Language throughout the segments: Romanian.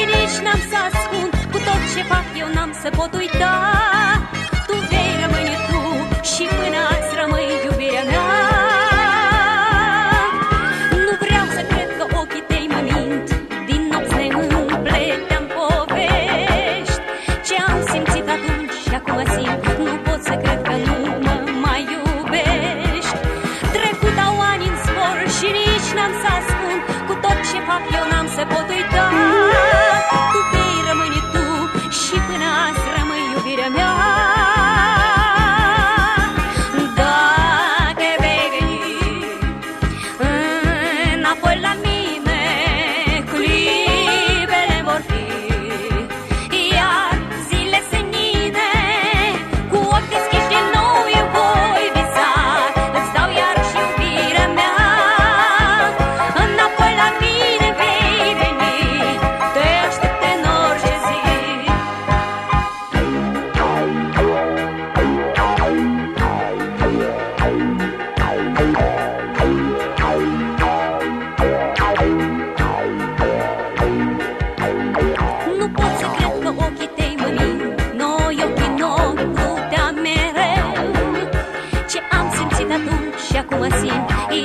Și nici n-am să ascund. Cu tot ce fac eu n-am să pot uita.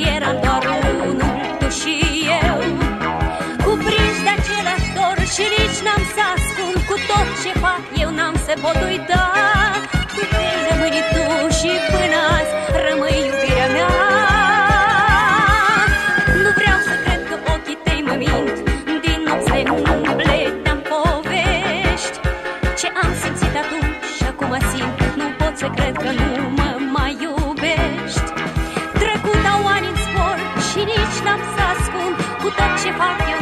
Era doar unul, tu și eu. Cuprins de același dor și nici n-am să ascund. Cu tot ce fac eu n-am să pot uita. Cu te rămâi tu și până azi rămâi iubirea mea. Nu vreau să cred că ochii tăi mă mint. Din nopți de umble te-am povești. Ce am simțit atunci și acum simt. Nu pot să cred că nu park